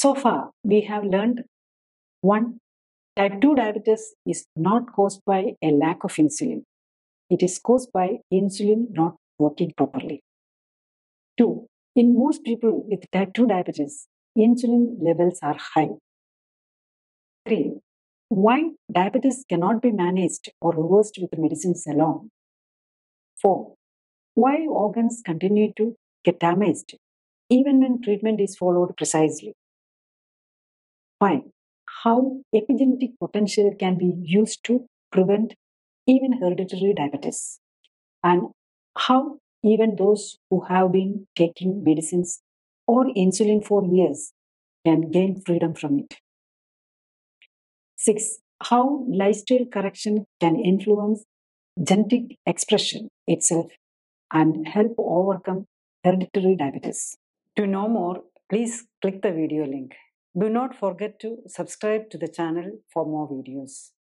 So far, we have learned one, type 2 diabetes is not caused by a lack of insulin, it is caused by insulin not working properly. Two, in most people with type 2 diabetes, insulin levels are high. Three, why diabetes cannot be managed or reversed with medicines alone. Four, why organs continue to get damaged even when treatment is followed precisely. 5. How epigenetic potential can be used to prevent even hereditary diabetes. And how even those who have been taking medicines or insulin for years can gain freedom from it. 6. How lifestyle correction can influence genetic expression itself and help overcome hereditary diabetes. To know more, please click the video link. Do not forget to subscribe to the channel for more videos.